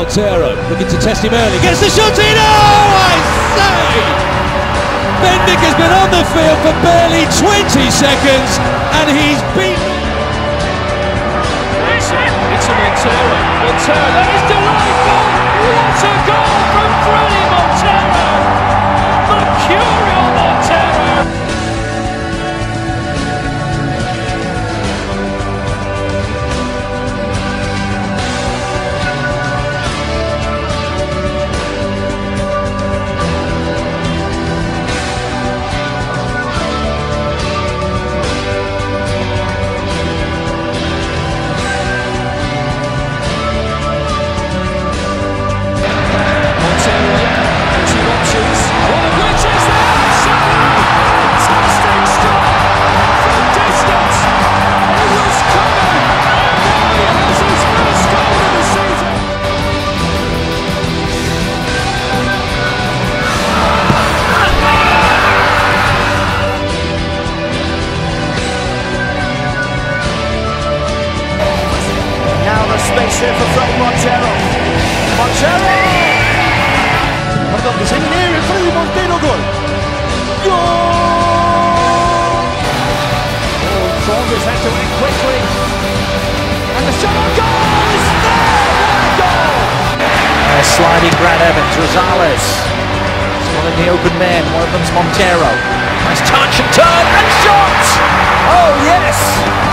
Montero looking to test him early. Gets the shot in. Oh, I say! Bendik has been on the field for barely 20 seconds and he's beaten. It's a Montero. Montero! Diseño libre, Fredy Montero, gol. Goal! Oh, Saunders had to act quickly. And the shot on goal is there! Goal! Uh, sliding Brad Evans, Rosales. It's one of the open men, one of them's Montero. Nice touch and turn and shot! Oh yes!